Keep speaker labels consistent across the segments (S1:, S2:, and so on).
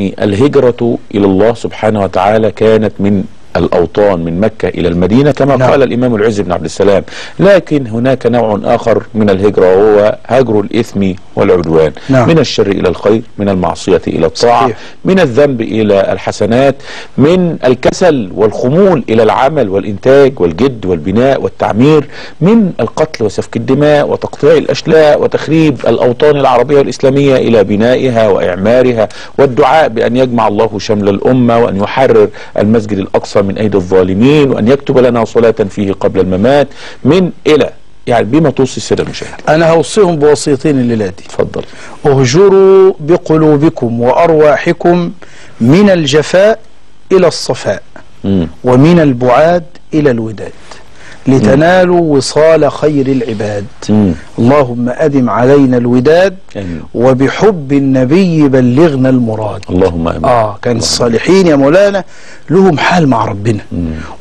S1: الهجرة إلى الله سبحانه وتعالى كانت من الأوطان من مكة إلى المدينة كما
S2: نعم.
S1: قال الإمام العز بن عبد السلام لكن هناك نوع آخر من الهجرة وهو هجر الإثم والعدوان
S2: نعم.
S1: من الشر إلى الخير من المعصية إلى الطاعة
S2: صحيح.
S1: من الذنب إلى الحسنات من الكسل والخمول إلى العمل والإنتاج والجد والبناء والتعمير من القتل وسفك الدماء وتقطيع الأشلاء وتخريب الأوطان العربية والإسلامية إلى بنائها وإعمارها والدعاء بأن يجمع الله شمل الأمة وأن يحرر المسجد الأقصى من أيدي الظالمين وأن يكتب لنا صلاة فيه قبل الممات من إلى يعني بما توصي السادة المشاهدين
S2: أنا هوصيهم بوصيتين الليلة دي
S1: اتفضل
S2: اهجروا بقلوبكم وأرواحكم من الجفاء إلى الصفاء
S1: مم.
S2: ومن البعاد إلى الوداد. لتنالوا وصال خير العباد.
S1: مم.
S2: اللهم أدم علينا الوداد
S1: آمين.
S2: وبحب النبي بلغنا المراد.
S1: اللهم آمين.
S2: آه كان الصالحين يا مولانا لهم حال مع ربنا.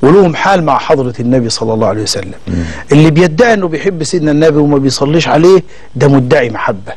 S2: ولهم حال مع حضرة النبي صلى الله عليه وسلم. اللي بيدعي إنه بيحب سيدنا النبي وما بيصليش عليه ده مدعي محبة.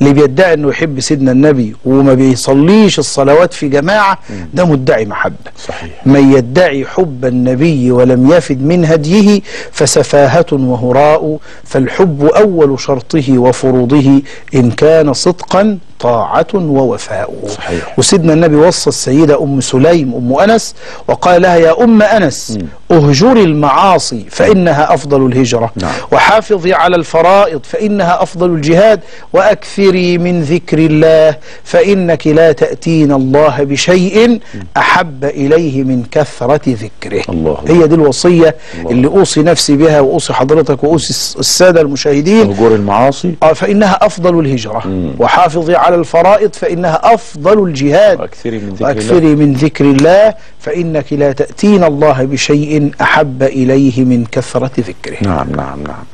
S2: اللي بيدعي إنه يحب سيدنا النبي وما بيصليش الصلوات في جماعة ده مدعي محبة.
S1: صحيح.
S2: من يدعي حب النبي ولم يفد من هديه فسفاهة وهراء فالحب أول شرطه وفروضه إن كان صدقا طاعة ووفاء.
S1: صحيح.
S2: وسيدنا النبي وصى السيدة أم سليم أم أنس وقال لها يا أم أنس اهجري المعاصي فإنها أفضل الهجرة.
S1: نعم.
S2: وحافظي على الفرائض فإنها أفضل الجهاد. وأكثري من ذكر الله فإنك لا تأتين الله بشيء أحب إليه من كثرة ذكره.
S1: الله.
S2: هي دي الوصية
S1: الله.
S2: اللي أوصي نفسي بها وأوصي حضرتك وأوصي الس- السادة المشاهدين.
S1: هجور المعاصي؟
S2: آه، فإنها أفضل الهجرة. وحافظي على الفرائض فإنها أفضل الجهاد.
S1: وأكثري من ذكر الله.
S2: وأكثري من ذكر الله فإنك لا تأتين الله بشيء أحب إليه من كثرة ذكره.
S1: نعم نعم نعم.